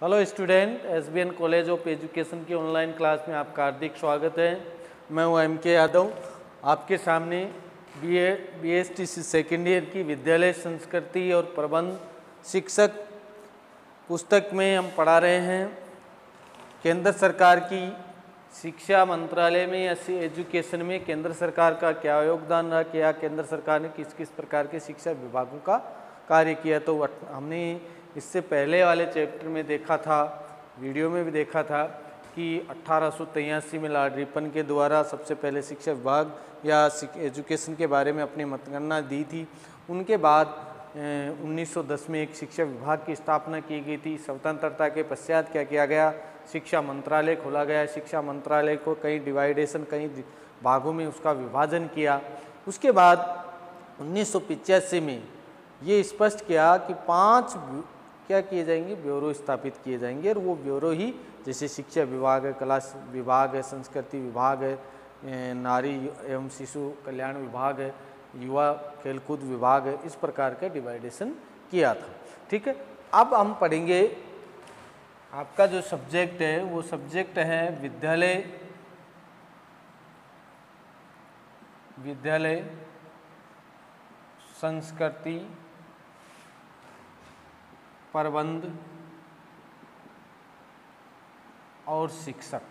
Hello student S B N college of education की online class में आपका हार्दिक स्वागत है। मैं हूँ एम के यादव। आपके सामने B A B S T C second year की विद्यालय संस्कृति और प्रबंध शिक्षक पुस्तक में हम पढ़ा रहे हैं। केंद्र सरकार की शिक्षा मंत्रालय में या एजुकेशन में केंद्र सरकार का क्या योगदान रहा, क्या केंद्र सरकार ने किस किस प्रकार के शिक्षा विभागों का कार्य किया तो हमने इससे पहले वाले चैप्टर में देखा था, वीडियो में भी देखा था कि अट्ठारह में लॉर्ड रिपन के द्वारा सबसे पहले शिक्षा विभाग या एजुकेशन के बारे में अपनी मतगणना दी थी। उनके बाद 1910 में एक शिक्षा विभाग की स्थापना की गई थी। स्वतंत्रता के पश्चात क्या किया गया? शिक्षा मंत्रालय खोला गया। शिक्षा मंत्रालय को कई डिवाइडेशन, कई भागों में उसका विभाजन किया। उसके बाद उन्नीस में ये स्पष्ट किया कि पाँच क्या किए जाएँगे? ब्यूरो स्थापित किए जाएँगे और वो ब्यूरो ही जैसे शिक्षा विभाग है, कला विभाग है, संस्कृति विभाग है नारी एवं शिशु कल्याण विभाग है, युवा खेलकूद विभाग है, इस प्रकार का डिवाइडेशन किया था। ठीक है? अब हम पढ़ेंगे आपका जो सब्जेक्ट है, वो सब्जेक्ट है विद्यालय विद्यालय, संस्कृति प्रबंध और शिक्षक।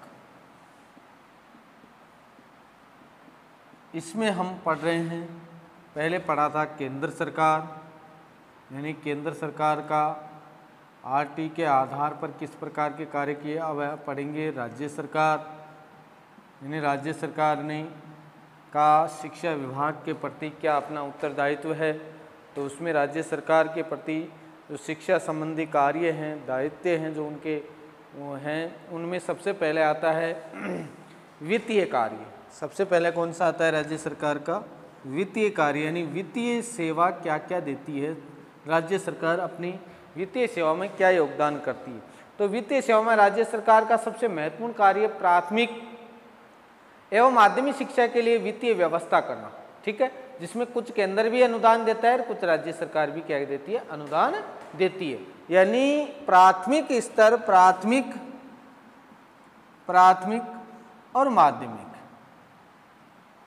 इसमें हम पढ़ रहे हैं, पहले पढ़ा था केंद्र सरकार, यानी केंद्र सरकार का आरटी के आधार पर किस प्रकार के कार्य किए, अब पढ़ेंगे राज्य सरकार। यानी राज्य सरकार ने का शिक्षा विभाग के प्रति क्या अपना उत्तरदायित्व है तो उसमें राज्य सरकार के प्रति जो शिक्षा संबंधी कार्य हैं, दायित्व हैं, जो उनके, वो हैं, उनमें सबसे पहले आता है वित्तीय कार्य। सबसे पहले कौन सा आता है राज्य सरकार का? वित्तीय कार्य, यानी वित्तीय सेवा क्या क्या देती है? राज्य सरकार अपनी वित्तीय सेवा में क्या योगदान करती है? तो वित्तीय सेवा में राज्य सरकार का सबसे महत्वपूर्ण कार्य प्राथमिक एवं माध्यमिक शिक्षा के लिए वित्तीय व्यवस्था करना, ठीक है? जिसमें कुछ केंद्र भी अनुदान देता है और कुछ राज्य सरकार भी क्या देती है? अनुदान देती है। यानी प्राथमिक स्तर, प्राथमिक प्राथमिक और माध्यमिक।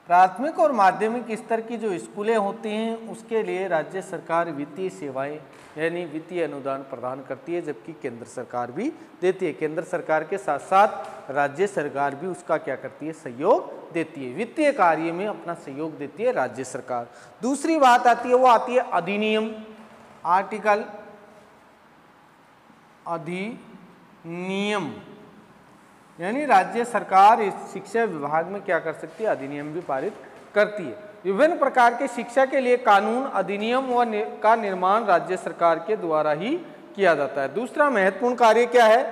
प्राथमिक और माध्यमिक स्तर की जो स्कूलें होती हैं, उसके लिए राज्य सरकार वित्तीय सेवाएँ, यानी वित्तीय अनुदान प्रदान करती है, जबकि केंद्र सरकार भी देती है। केंद्र सरकार के साथ साथ राज्य सरकार भी उसका क्या करती है? सहयोग देती है। वित्तीय कार्य में अपना सहयोग देती है राज्य सरकार। दूसरी बात आती है, वो आती है अधिनियम। आर्टिकल अधिनियम। यानी राज्य सरकार इस शिक्षा विभाग में क्या कर सकती है? अधिनियम भी पारित करती है। विभिन्न प्रकार के शिक्षा के लिए कानून, अधिनियम व का निर्माण राज्य सरकार के द्वारा ही किया जाता है। दूसरा महत्वपूर्ण कार्य क्या है?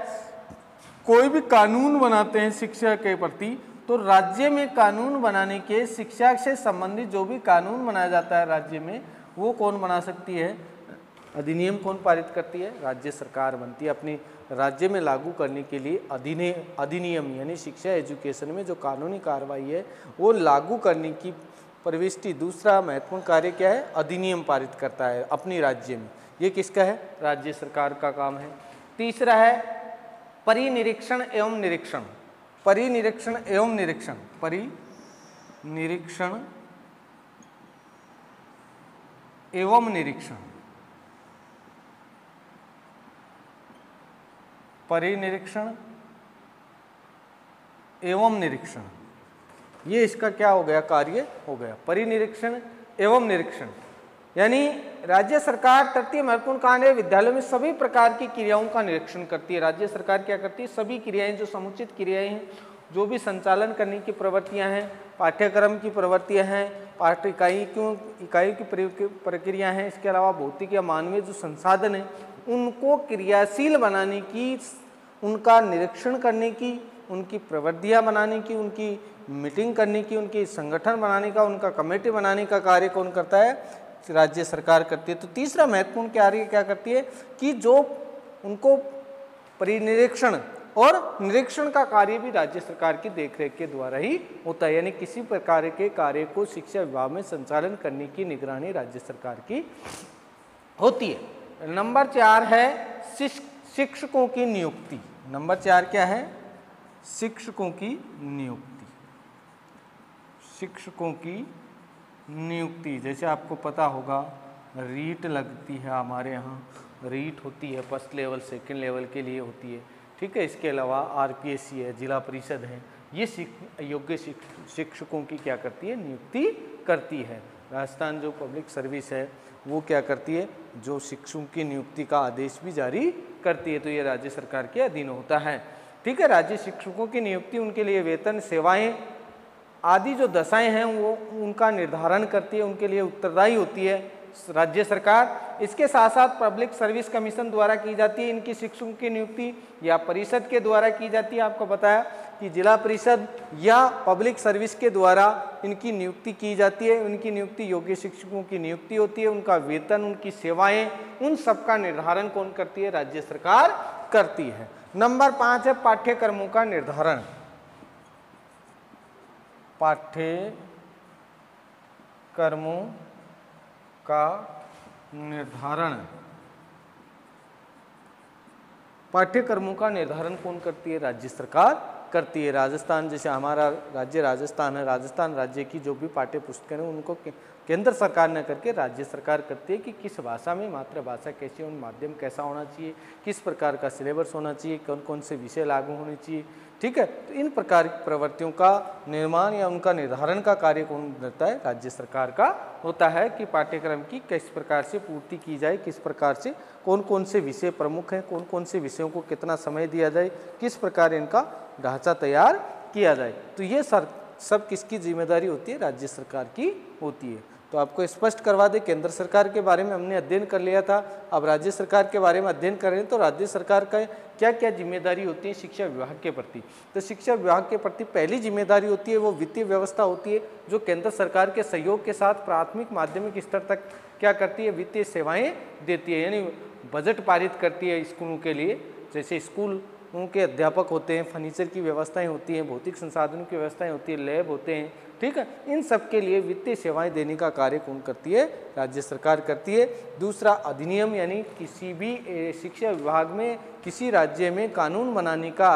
कोई भी कानून बनाते हैं शिक्षा के प्रति तो राज्य में कानून बनाने के, शिक्षा से संबंधित जो भी कानून बनाया जाता है राज्य में, वो कौन बना सकती है? अधिनियम कौन पारित करती है? राज्य सरकार बनती है। अपने राज्य में लागू करने के लिए अधिने, अधिनियम यानी शिक्षा एजुकेशन में जो कानूनी कार्रवाई है, वो लागू करने की प्रविष्टि दूसरा महत्वपूर्ण कार्य क्या है? अधिनियम पारित करता है अपनी राज्य में। ये किसका है? राज्य सरकार का काम है। तीसरा है परिनिरीक्षण एवं निरीक्षण। परिनिरीक्षण एवं निरीक्षण। परिनिरीक्षण एवं निरीक्षण। परिनिरीक्षण एवं निरीक्षण। ये इसका क्या हो गया? कार्य हो गया। परिनिरीक्षण एवं निरीक्षण। यानी राज्य सरकार तृतीय महत्वपूर्ण कार्य है, विद्यालयों में सभी प्रकार की क्रियाओं का निरीक्षण करती है। राज्य सरकार क्या करती है? सभी क्रियाएँ जो समुचित क्रियाएँ हैं, जो भी संचालन करने की प्रवृत्तियाँ हैं, पाठ्यक्रम की प्रवृत्तियाँ हैं पाठ्य इकाई क्यों इकाई की प्रक्रिया हैं, इसके अलावा भौतिक या मानवीय जो संसाधन है उनको क्रियाशील बनाने की, उनका निरीक्षण करने की, उनकी प्रवृत्तियाँ बनाने की, उनकी मीटिंग करने की, उनकी संगठन बनाने का, उनका कमेटी बनाने का कार्य कौन करता है? राज्य सरकार करती है। तो तीसरा महत्वपूर्ण कार्य क्या करती है कि जो उनको परिनिरीक्षण और निरीक्षण का कार्य भी राज्य सरकार की देखरेख के द्वारा ही होता है। यानी किसी प्रकार के कार्य को शिक्षा विभाग में संचालन करने की निगरानी राज्य सरकार की होती है। नंबर चार है शिक्षकों की नियुक्ति। नंबर चार क्या है? शिक्षकों की नियुक्ति। शिक्षकों की नियुक्ति, जैसे आपको पता होगा, रीट लगती है हमारे यहाँ। रीट होती है, फ़र्स्ट लेवल, सेकंड लेवल के लिए होती है। ठीक है, इसके अलावा आरपीएससी है, जिला परिषद है। ये योग्य शिक्षकों की क्या करती है? नियुक्ति करती है। राजस्थान जो पब्लिक सर्विस है, वो क्या करती है? जो शिक्षकों की नियुक्ति का आदेश भी जारी करती है तो ये राज्य सरकार के अधीन होता है। ठीक है, राज्य शिक्षकों की नियुक्ति, उनके लिए वेतन, सेवाएँ आदि जो दशाएँ हैं, वो उनका निर्धारण करती है, उनके लिए उत्तरदायी होती है। राज्य सरकार, इसके साथ साथ पब्लिक सर्विस कमीशन द्वारा की जाती है, इनकी शिक्षकों की नियुक्ति या परिषद के द्वारा की जाती है। आपको बताया कि जिला परिषद या पब्लिक सर्विस के द्वारा इनकी नियुक्ति की जाती है। उनकी नियुक्ति योग्य शिक्षकों की नियुक्ति होती है, उनका वेतन, उनकी सेवाएँ, उन सब का निर्धारण कौन करती है? राज्य सरकार करती है। नंबर पाँच है पाठ्यक्रमों का निर्धारण। पाठ्यक्रमों का निर्धारण। पाठ्यक्रमों का निर्धारण कौन करती है? राज्य सरकार करती है। राजस्थान, जैसे हमारा राज्य राजस्थान है। राजस्थान राज्य की जो भी पाठ्य पुस्तकें हैं, उनको केंद्र सरकार ने करके राज्य सरकार करती है कि किस भाषा में, मातृभाषा कैसी उन माध्यम कैसा होना चाहिए, किस प्रकार का सिलेबस होना चाहिए कौन कौन से विषय लागू होने चाहिए, ठीक है? तो इन प्रकार की प्रवृत्तियों का निर्माण या उनका निर्धारण का कार्य कौन करता है? राज्य सरकार का होता है कि पाठ्यक्रम की किस प्रकार से पूर्ति की जाए, किस प्रकार से कौन कौन से विषय प्रमुख हैं कौन कौन से विषयों को कितना समय दिया जाए, किस प्रकार इनका ढांचा तैयार किया जाए। तो ये सर, सब किसकी ज़िम्मेदारी होती है? राज्य सरकार की होती है। तो आपको स्पष्ट करवा दें, केंद्र सरकार के बारे में हमने अध्ययन कर लिया था। अब राज्य सरकार के बारे में अध्ययन कर रहे हैं तो राज्य सरकार का क्या क्या ज़िम्मेदारी होती है शिक्षा विभाग के प्रति? तो शिक्षा विभाग के प्रति पहली ज़िम्मेदारी होती है वो वित्तीय व्यवस्था होती है, जो केंद्र सरकार के सहयोग के साथ प्राथमिक माध्यमिक स्तर तक क्या करती है? वित्तीय सेवाएँ देती है, यानी बजट पारित करती है स्कूलों के लिए। जैसे स्कूल उनके अध्यापक होते हैं, फर्नीचर की व्यवस्थाएँ होती हैं, भौतिक संसाधनों की व्यवस्थाएँ होती है, लैब होते हैं ठीक है? इन सब के लिए वित्तीय सेवाएँ देने का कार्य कौन करती है? राज्य सरकार करती है। दूसरा, अधिनियम यानी किसी भी शिक्षा विभाग में, किसी राज्य में कानून बनाने का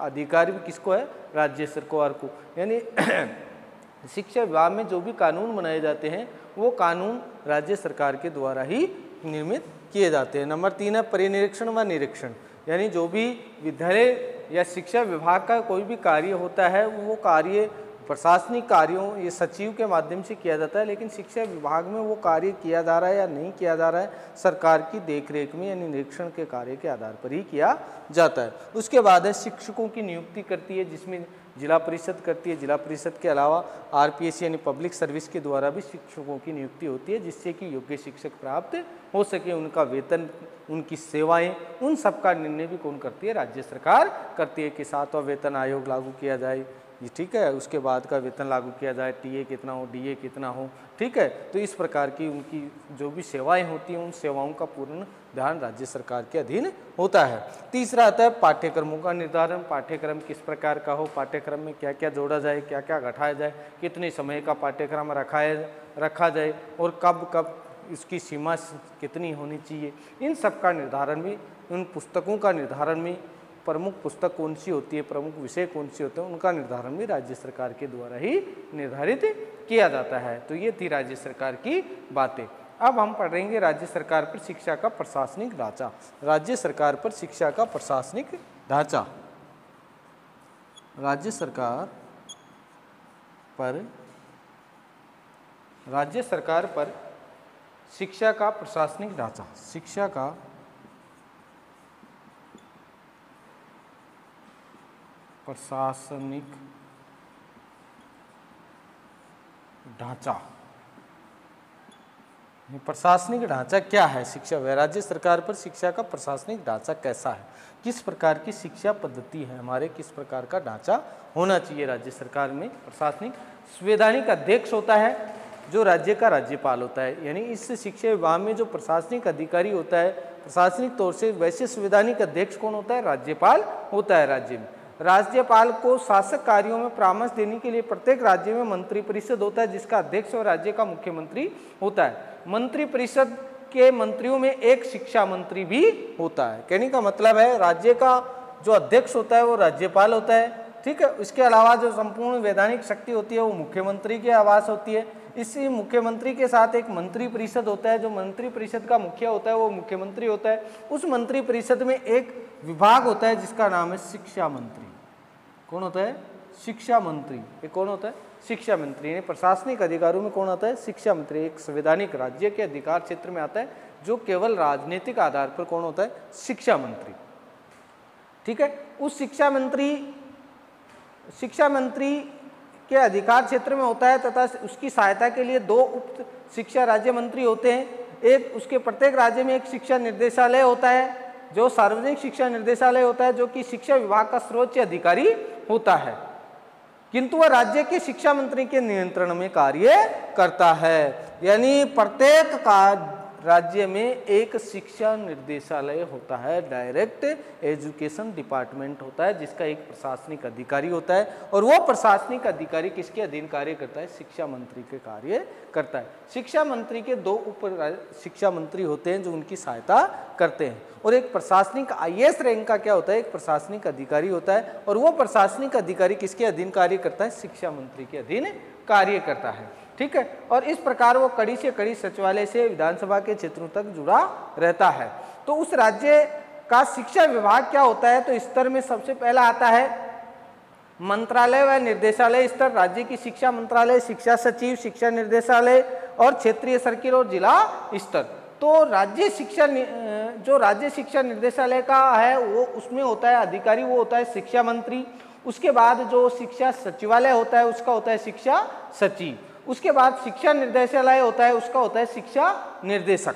अधिकार भी किसको है? राज्य सरकार को। यानी शिक्षा विभाग में जो भी कानून बनाए जाते हैं, वो कानून राज्य सरकार के द्वारा ही निर्मित किए जाते हैं। नंबर तीन है, परिनिरीक्षण व निरीक्षण। यानी जो भी विद्यालय या शिक्षा विभाग का कोई भी कार्य होता है, वो कार्य प्रशासनिक कार्यों ये सचिव के माध्यम से किया जाता है, लेकिन शिक्षा विभाग में वो कार्य किया जा रहा है या नहीं किया जा रहा है, सरकार की देखरेख में यानी निरीक्षण के कार्य के आधार पर ही किया जाता है। उसके बाद है, शिक्षकों की नियुक्ति करती है, जिसमें जिला परिषद करती है। जिला परिषद के अलावा आरपीएससी यानी पब्लिक सर्विस के द्वारा भी शिक्षकों की नियुक्ति होती है, जिससे कि योग्य शिक्षक प्राप्त हो सके। उनका वेतन, उनकी सेवाएँ, उन सब का निर्णय भी कौन करती है? राज्य सरकार करती है कि सातवां वेतन आयोग लागू किया जाए। ये ठीक है, उसके बाद का वेतन लागू किया जाए, टीए कितना हो, डीए कितना हो, ठीक है? तो इस प्रकार की उनकी जो भी सेवाएँ होती हैं, उन सेवाओं का पूर्ण ध्यान राज्य सरकार के अधीन होता है। तीसरा आता है पाठ्यक्रमों का निर्धारण। पाठ्यक्रम किस प्रकार का हो? पाठ्यक्रम में क्या क्या जोड़ा जाए? क्या क्या घटाया जाए? कितने समय का पाठ्यक्रम रखाया रखा जाए? और कब कब इसकी सीमा कितनी होनी चाहिए? इन सब का निर्धारण भी, उन पुस्तकों का निर्धारण भी प्रमुख पुस्तक कौन सी होती है, प्रमुख विषय कौन सी होते हैं, उनका निर्धारण भी राज्य सरकार के द्वारा ही निर्धारित किया जाता है। तो ये थी राज्य सरकार की बातें। अब हम पढ़ेंगे राज्य सरकार पर शिक्षा का प्रशासनिक ढांचा। राज्य सरकार पर शिक्षा का प्रशासनिक ढांचा। राज्य सरकार पर, राज्य सरकार पर शिक्षा का प्रशासनिक ढांचा। शिक्षा का प्रशासनिक ढांचा। प्रशासनिक ढांचा क्या है? शिक्षा राज्य सरकार पर शिक्षा का प्रशासनिक ढांचा कैसा है? किस प्रकार की शिक्षा पद्धति है हमारे? किस प्रकार का ढांचा होना चाहिए? राज्य सरकार में प्रशासनिक संवैधानिक अध्यक्ष होता है, जो राज्य का राज्यपाल होता है। यानी इस शिक्षा विभाग में जो प्रशासनिक अधिकारी होता है, प्रशासनिक तौर से वैसे संवैधानिक अध्यक्ष कौन होता है? राज्यपाल होता है राज्य में। राज्यपाल को शासक कार्यों में परामर्श देने के लिए प्रत्येक राज्य में मंत्री परिषद होता है, जिसका अध्यक्ष और राज्य का मुख्यमंत्री होता है। मंत्री परिषद के मंत्रियों में एक शिक्षा मंत्री भी होता है। कहने का मतलब है, राज्य का जो अध्यक्ष होता है, वो राज्यपाल होता है। ठीक है? इसके अलावा जो संपूर्ण वैधानिक शक्ति होती है, वो मुख्यमंत्री के आवास होती है। इसी मुख्यमंत्री के साथ एक मंत्री परिषद होता है, जो मंत्री परिषद का मुखिया होता है, वो मुख्यमंत्री होता है। उस मंत्री परिषद में एक विभाग होता है, जिसका नाम है शिक्षा मंत्री। कौन होता है? शिक्षा मंत्री। ये कौन होता है? शिक्षा मंत्री। यानी प्रशासनिक अधिकारों में कौन आता है? शिक्षा मंत्री। एक संवैधानिक राज्य के अधिकार क्षेत्र में आता है, जो केवल राजनीतिक आधार पर कौन होता है? शिक्षा मंत्री। ठीक है? उस शिक्षा मंत्री शिक्षा मंत्री के अधिकार क्षेत्र में होता है तथा उसकी सहायता के लिए दो उप शिक्षा राज्य मंत्री होते हैं। एक, उसके प्रत्येक राज्य में एक शिक्षा निर्देशालय होता है, जो सार्वजनिक शिक्षा निर्देशालय होता है, जो कि शिक्षा विभाग का सर्वोच्च अधिकारी होता है। किंतु वह राज्य के शिक्षा मंत्री के नियंत्रण में कार्य करता है। यानी प्रत्येक का राज्य में एक शिक्षा निर्देशालय होता है डायरेक्ट एजुकेशन डिपार्टमेंट होता है, जिसका एक प्रशासनिक अधिकारी होता है और वो प्रशासनिक अधिकारी किसके अधीन कार्य करता है? शिक्षा मंत्री के कार्य करता है। शिक्षा मंत्री के दो उप शिक्षा मंत्री होते हैं जो उनकी सहायता करते हैं और एक प्रशासनिक आईएएस रैंक का क्या होता है? एक प्रशासनिक अधिकारी होता है और वो प्रशासनिक अधिकारी किसके अधीन कार्य करता है? शिक्षा मंत्री के अधीन कार्य करता है। ठीक है? और इस प्रकार वो कड़ी से कड़ी सचिवालय से विधानसभा के क्षेत्रों तक जुड़ा रहता है। तो उस राज्य का शिक्षा विभाग क्या होता है? तो स्तर में सबसे पहला आता है मंत्रालय व निर्देशालय स्तर। राज्य की शिक्षा मंत्रालय, शिक्षा सचिव, शिक्षा निर्देशालय और क्षेत्रीय सर्किल और जिला स्तर। तो राज्य शिक्षा जो राज्य शिक्षा निर्देशालय का है, वो उसमें होता है अधिकारी, वो होता है शिक्षा मंत्री। उसके बाद जो शिक्षा सचिवालय होता है, उसका होता है शिक्षा सचिव। उसके बाद शिक्षा निर्देशालय होता है, उसका होता है शिक्षा निर्देशक।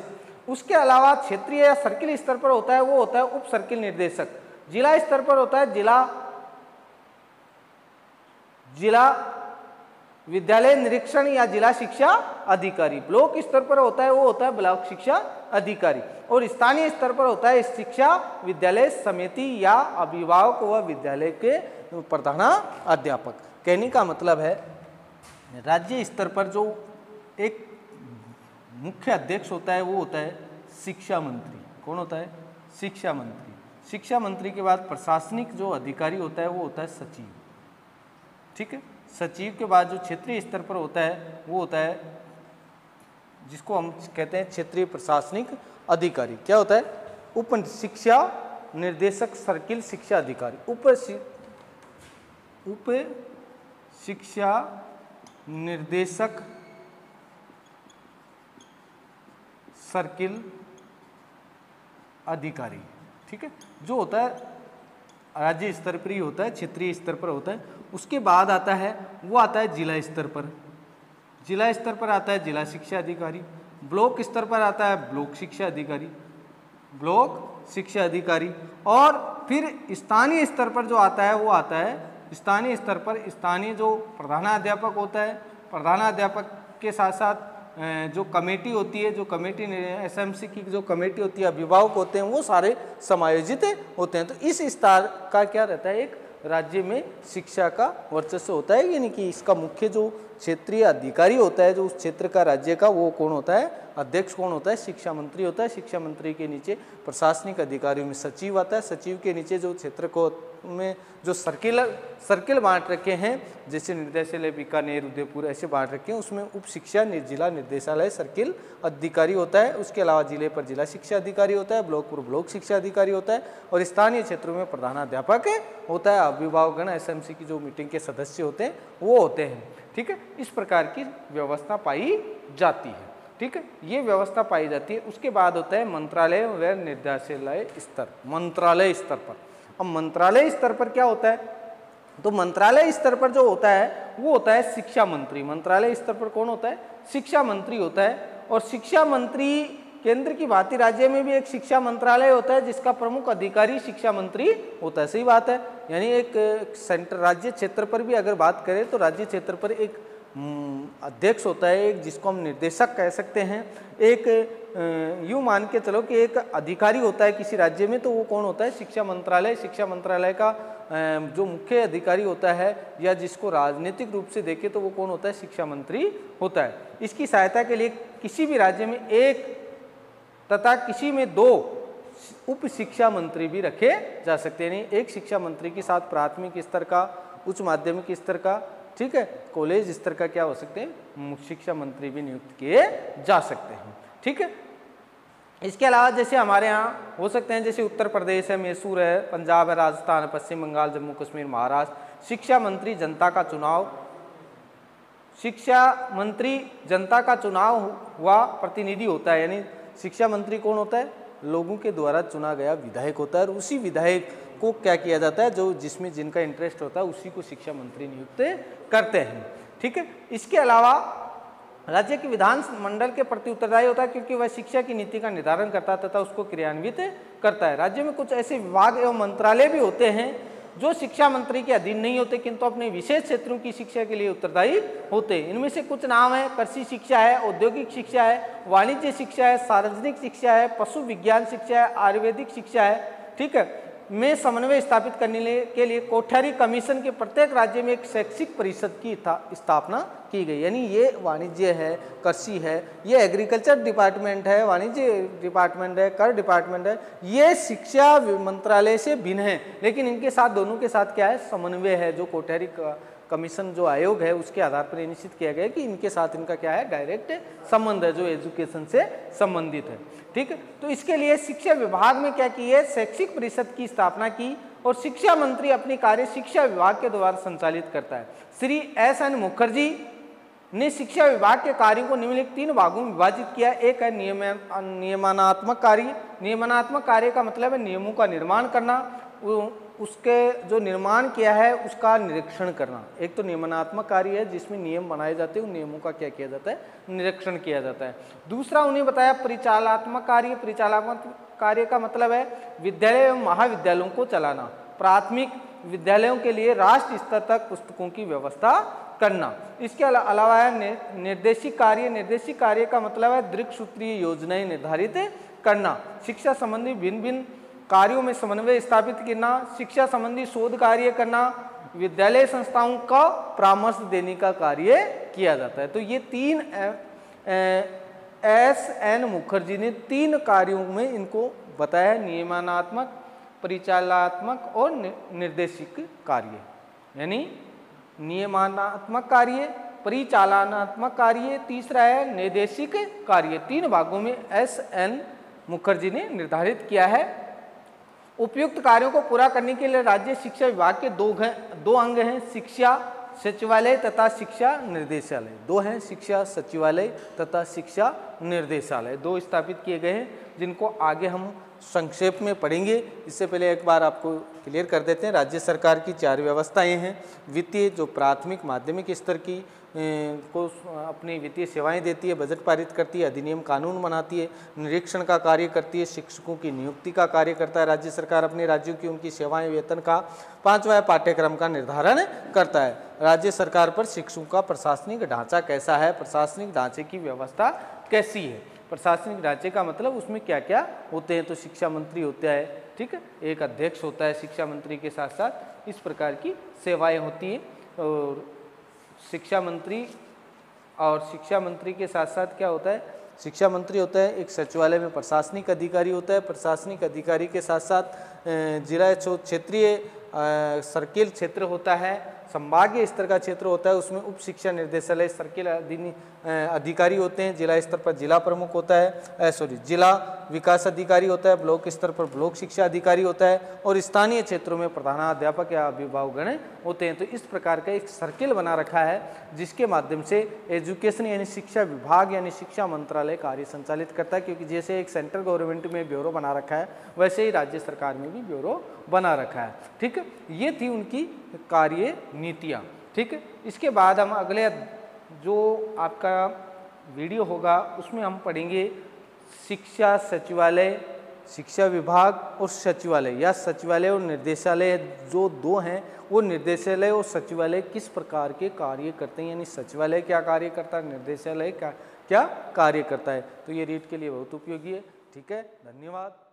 उसके अलावा क्षेत्रीय या सर्किल स्तर पर होता है, वो होता है उप सर्किल निर्देशक। जिला स्तर पर होता है जिला जिला विद्यालय निरीक्षण या जिला शिक्षा अधिकारी। ब्लॉक स्तर पर होता है, वो होता है ब्लॉक शिक्षा अधिकारी। और स्थानीय स्तर पर होता है शिक्षा विद्यालय समिति या अभिभावक व विद्यालय के प्रधान अध्यापक कहने का मतलब है राज्य स्तर पर जो एक मुख्य अध्यक्ष होता है, वो होता है शिक्षा मंत्री। कौन होता है? शिक्षा मंत्री। शिक्षा मंत्री के बाद प्रशासनिक जो अधिकारी होता है, वो होता है सचिव। ठीक है? सचिव के बाद जो क्षेत्रीय स्तर पर होता है, वो होता है जिसको हम कहते हैं क्षेत्रीय प्रशासनिक अधिकारी। क्या होता है? उप शिक्षा निर्देशक सर्किल शिक्षा अधिकारी। उप उप शिक्षा निर्देशक सर्किल अधिकारी, ठीक है? जो होता है, राज्य स्तर पर ही होता है, क्षेत्रीय स्तर पर होता है, उसके बाद आता है, वो आता है जिला स्तर पर। जिला स्तर पर आता है जिला शिक्षा अधिकारी, ब्लॉक स्तर पर आता है ब्लॉक शिक्षा अधिकारी, ब्लॉक शिक्षा अधिकारी, और फिर स्थानीय स्तर पर जो आता है, वो आता है स्थानीय स्तर पर स्थानीय जो प्रधानाध्यापक होता है, प्रधानाध्यापक के साथ साथ जो कमेटी होती है, जो कमेटी एसएमसी की जो कमेटी होती है, अभिभावक होते हैं, वो सारे समायोजित होते हैं। तो इस स्तर का क्या रहता है? एक राज्य में शिक्षा का वर्चस्व होता है, यानी कि इसका मुख्य जो क्षेत्रीय अधिकारी होता है, जो उस क्षेत्र का राज्य का, वो कौन होता है? अध्यक्ष कौन होता है? शिक्षा मंत्री होता है। शिक्षा मंत्री के नीचे प्रशासनिक अधिकारियों में सचिव आता है। सचिव के नीचे जो क्षेत्र को में जो सर्किल सर्किल बांट रखे हैं, जैसे निर्देशालय बीकानेर, उदयपुर, ऐसे बांट रखे हैं, उसमें उप शिक्षा जिला निर्देशालय सर्किल अधिकारी होता है, उसके अलावा ज़िले पर जिला शिक्षा अधिकारी होता है, ब्लॉक पर ब्लॉक शिक्षा अधिकारी होता है और स्थानीय क्षेत्रों में प्रधानाध्यापक होता है, अभिभावकगण एस की जो मीटिंग के सदस्य होते हैं, वो होते हैं, ठीक है? इस प्रकार की व्यवस्था पाई जाती है, ठीक है? ये व्यवस्था पाई जाती है, उसके बाद होता है मंत्रालय व निर्देशालय स्तर, मंत्रालय स्तर पर। अब मंत्रालय स्तर पर क्या होता है? तो मंत्रालय स्तर पर जो होता है, वो होता है शिक्षा मंत्री। मंत्रालय स्तर पर कौन होता है? शिक्षा मंत्री होता है। और शिक्षा मंत्री केंद्र की भांति राज्य में भी एक शिक्षा मंत्रालय होता है, जिसका प्रमुख अधिकारी शिक्षा मंत्री होता है। सही बात है। यानी एक सेंटर, राज्य क्षेत्र पर भी अगर बात करें तो राज्य क्षेत्र पर एक अध्यक्ष होता है एक, जिसको हम निर्देशक कह सकते हैं। एक यूँ मान के चलो कि एक अधिकारी होता है किसी राज्य में तो वो कौन होता है? शिक्षा मंत्रालय। शिक्षा मंत्रालय का जो मुख्य अधिकारी होता है या जिसको राजनीतिक रूप से देखे तो वो कौन होता है? शिक्षा मंत्री होता है। इसकी सहायता के लिए किसी भी राज्य में एक तथा किसी में दो उप शिक्षा मंत्री भी रखे जा सकते हैं। एक शिक्षा मंत्री के साथ प्राथमिक स्तर का, उच्च माध्यमिक स्तर का ठीक है? कॉलेज स्तर का क्या हो सकते हैं? शिक्षा मंत्री भी नियुक्त किए जा सकते हैं। ठीक है? इसके अलावा जैसे हमारे यहाँ हो सकते हैं, जैसे उत्तर प्रदेश है, मैसूर है, पंजाब है, राजस्थान है, पश्चिम बंगाल, जम्मू कश्मीर, महाराष्ट्र। शिक्षा मंत्री जनता का चुनाव। शिक्षा मंत्री जनता का चुनाव हुआ प्रतिनिधि होता है, यानी शिक्षा मंत्री कौन होता है? लोगों के द्वारा चुना गया विधायक होता है, और उसी विधायक को क्या किया जाता है, जो जिसमें जिनका इंटरेस्ट होता है, उसी को शिक्षा मंत्री नियुक्त करते हैं। ठीक है? इसके अलावा राज्य के विधान मंडल के प्रति उत्तरदायी होता है, क्योंकि वह शिक्षा की नीति का निर्धारण करता है तथा उसको क्रियान्वित करता है। राज्य में कुछ ऐसे विभाग एवं मंत्रालय भी होते हैं, जो शिक्षा मंत्री के अधीन नहीं होते, किंतु अपने विशेष क्षेत्रों की शिक्षा के लिए उत्तरदायी होते हैं। इनमें से कुछ नाम है, कृषि शिक्षा है, औद्योगिक शिक्षा है, वाणिज्य शिक्षा है, सार्वजनिक शिक्षा है, पशु विज्ञान शिक्षा है, आयुर्वेदिक शिक्षा है। ठीक है? में समन्वय स्थापित करने के लिए कोठारी कमीशन के प्रत्येक राज्य में एक शैक्षिक परिषद की स्थापना की गई। यानी ये वाणिज्य है, कृषि है, ये एग्रीकल्चर डिपार्टमेंट है, वाणिज्य डिपार्टमेंट है, कर डिपार्टमेंट है, ये शिक्षा मंत्रालय से भिन्न है। लेकिन इनके साथ, दोनों के साथ क्या है? समन्वय है, जो कोठारी कमीशन जो आयोग है, उसके आधार पर निश्चित किया गया कि इनके साथ इनका क्या है डायरेक्ट संबंध है, जो एजुकेशन से संबंधित है। ठीक? तो इसके लिए शिक्षा विभाग में क्या की है, शैक्षिक परिषद की स्थापना की और शिक्षा मंत्री अपनी कार्य शिक्षा विभाग के द्वारा संचालित करता है। श्री एस एन मुखर्जी ने शिक्षा विभाग के कार्यों को निम्नलिखित तीन भागों में विभाजित किया। एक है नियम, नियमनात्मक कार्य। नियमनात्मक कार्य का मतलब है नियमों का निर्माण करना। उसके जो निर्माण किया है, उसका निरीक्षण करना। एक तो नियमनात्मक कार्य है, जिसमें नियम बनाए जाते हैं, उन नियमों का क्या किया जाता है? निरीक्षण किया जाता है। दूसरा, उन्हें बताया परिचालात्मक कार्य। परिचालात्मक कार्य का मतलब है विद्यालय एवं महाविद्यालयों को चलाना। प्राथमिक विद्यालयों के लिए राष्ट्र स्तर तक पुस्तकों की व्यवस्था करना। इसके अलावा है निर्देशिक कार्य। निर्देशिक कार्य का मतलब है दृढ़ सूत्रीय योजनाएँ निर्धारित करना। शिक्षा संबंधी भिन्न भिन्न कार्यों में समन्वय स्थापित करना, शिक्षा संबंधी शोध कार्य करना, विद्यालय संस्थाओं का परामर्श देने का कार्य किया जाता है। तो ये तीन एस एन मुखर्जी ने तीन कार्यों में इनको बताया, नियमनात्मक, परिचालनात्मक और निर्देशिक कार्य। यानी नियमानात्मक कार्य, परिचालनात्मक कार्य, तीसरा है निर्देशिक कार्य। तीन भागों में एस एन मुखर्जी ने निर्धारित किया है। उपयुक्त कार्यों को पूरा करने के लिए राज्य शिक्षा विभाग के दो दो अंग हैं, शिक्षा सचिवालय तथा शिक्षा निर्देशालय। दो हैं, शिक्षा सचिवालय तथा शिक्षा निर्देशालय। दो स्थापित किए गए हैं। जिनको आगे हम संक्षेप में पढ़ेंगे। इससे पहले एक बार आपको क्लियर कर देते हैं। राज्य सरकार की चार व्यवस्थाएँ हैं। वित्तीय, जो प्राथमिक, माध्यमिक स्तर की को अपनी वित्तीय सेवाएँ देती है, बजट पारित करती है, अधिनियम कानून बनाती है, निरीक्षण का कार्य करती है, शिक्षकों की नियुक्ति का कार्य करता है, राज्य सरकार अपने राज्यों की उनकी सेवाएँ, वेतन का पांचवा पाठ्यक्रम का निर्धारण करता है। राज्य सरकार पर शिक्षकों का प्रशासनिक ढांचा कैसा है? प्रशासनिक ढांचे की व्यवस्था कैसी है? प्रशासनिक ढांचे का मतलब उसमें क्या क्या होते हैं? तो शिक्षा मंत्री होता है, ठीक है? एक अध्यक्ष होता है शिक्षा मंत्री के साथ साथ इस प्रकार की सेवाएँ होती हैं। और शिक्षा मंत्री और शिक्षा मंत्री के साथ साथ क्या होता है? शिक्षा मंत्री होता है, एक सचिवालय में प्रशासनिक अधिकारी होता है, प्रशासनिक अधिकारी के साथ साथ जिला क्षेत्रीय सर्किल क्षेत्र होता है, संभागीय स्तर का क्षेत्र होता है, उसमें उप शिक्षा निर्देशालय सर्किल अधिकारी होते हैं, जिला स्तर पर जिला प्रमुख होता है सॉरी जिला विकास अधिकारी होता है, ब्लॉक स्तर पर ब्लॉक शिक्षा अधिकारी होता है और स्थानीय क्षेत्रों में प्रधानाध्यापक या अभिभावकगण होते हैं। तो इस प्रकार का एक सर्किल बना रखा है, जिसके माध्यम से एजुकेशन यानी शिक्षा विभाग यानी शिक्षा मंत्रालय कार्य संचालित करता है, क्योंकि जैसे एक सेंट्रल गवर्नमेंट में ब्यूरो बना रखा है, वैसे ही राज्य सरकार में भी ब्यूरो बना रखा है। ठीक? ये थी उनकी कार्य नीतियाँ। ठीक? इसके बाद हम अगले जो आपका वीडियो होगा, उसमें हम पढ़ेंगे शिक्षा सचिवालय, शिक्षा विभाग और सचिवालय, या सचिवालय और निर्देशालय जो दो हैं, वो निर्देशालय और सचिवालय किस प्रकार के कार्य करते हैं? यानी सचिवालय क्या कार्य करता है, निर्देशालय क्या क्या कार्य करता है? तो ये रीड के लिए बहुत उपयोगी है। ठीक है? धन्यवाद।